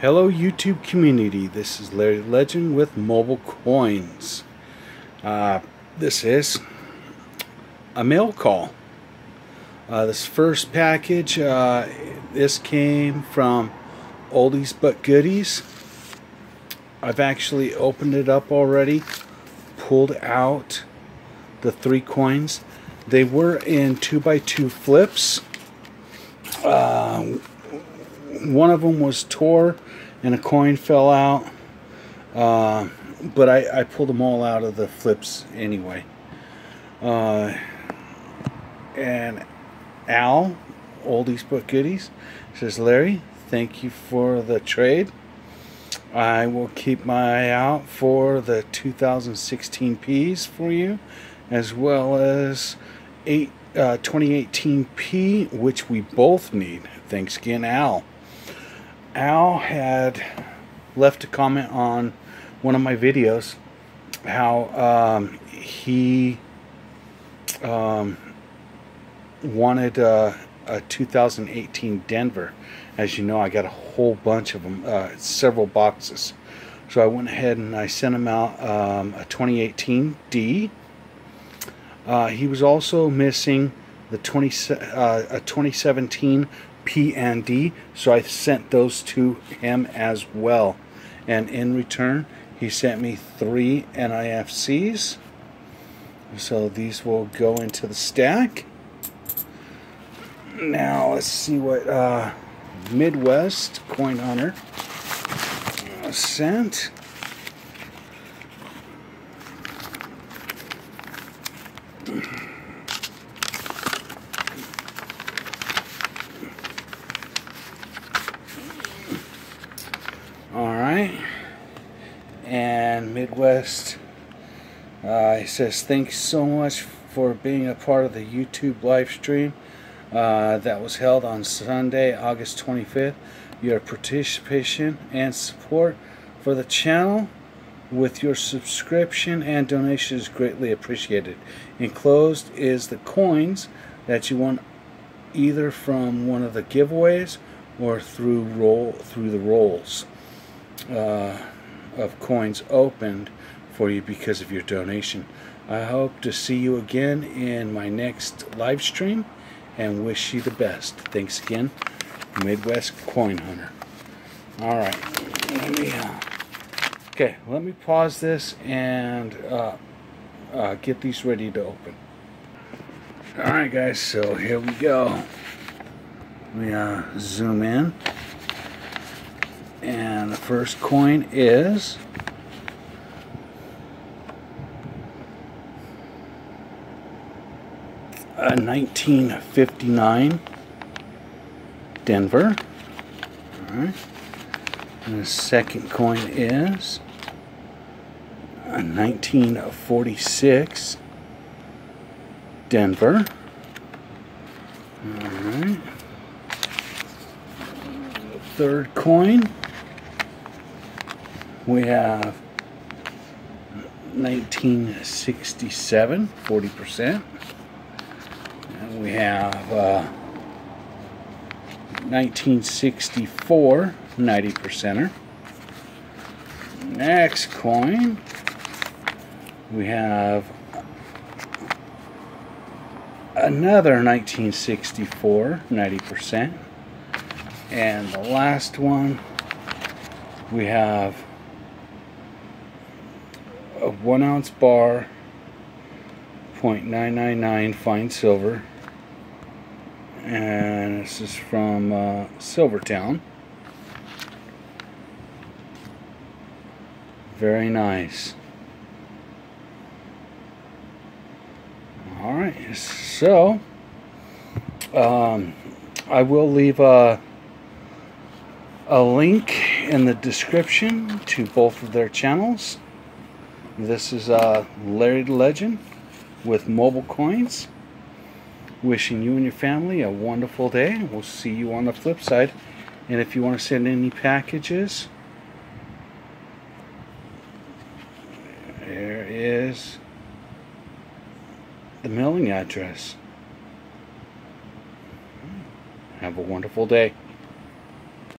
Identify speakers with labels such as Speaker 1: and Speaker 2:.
Speaker 1: Hello YouTube community, this is Larry Legend with Mobile Coins. Uh, this is a mail call. Uh, this first package, uh, this came from Oldies But Goodies. I've actually opened it up already, pulled out the three coins. They were in 2x2 flips. One of them was tore and a coin fell out. Uh, but I, I, pulled them all out of the flips anyway. Uh, and Al, Oldies But Goodies, says, Larry, thank you for the trade. I will keep my eye out for the 2016 Ps for you, as well as eight, uh, 2018 P, which we both need. Thanks again, Al. Al had left a comment on one of my videos how um, he um, wanted uh, a 2018 Denver. As you know, I got a whole bunch of them, uh, several boxes. So I went ahead and I sent him out um, a 2018 D. Uh, he was also missing the 20, uh, a 2017 P and D. So I sent those to him as well. And in return, he sent me three NIFCs. So these will go into the stack. Now let's see what uh, Midwest Coin Hunter sent. And Midwest uh, he says, Thanks so much for being a part of the YouTube live stream uh, that was held on Sunday, August 25th. Your participation and support for the channel with your subscription and donation is greatly appreciated. Enclosed is the coins that you won either from one of the giveaways or through roll through the rolls uh, of coins opened for you because of your donation. I hope to see you again in my next live stream and wish you the best. Thanks again, Midwest Coin Hunter. All right, let me. Uh, okay, let me pause this and uh, uh, get these ready to open. All right, guys. So here we go. We uh, zoom in. And the first coin is a 1959 Denver. All right. And the second coin is a 1946 Denver. All right. Third coin we have 1967, 40%. And we have uh, 1964, 90 percenter. Next coin, we have another 1964, 90%. And the last one, we have a one ounce bar 0.999 fine silver. And this is from uh, SilverTowne. Very nice. Alright so um, I will leave a, a link in the description to both of their channels this is uh, Larry the Legend with Mobile Coins. Wishing you and your family a wonderful day. We'll see you on the flip side. And if you want to send any packages, there is the mailing address. Have a wonderful day.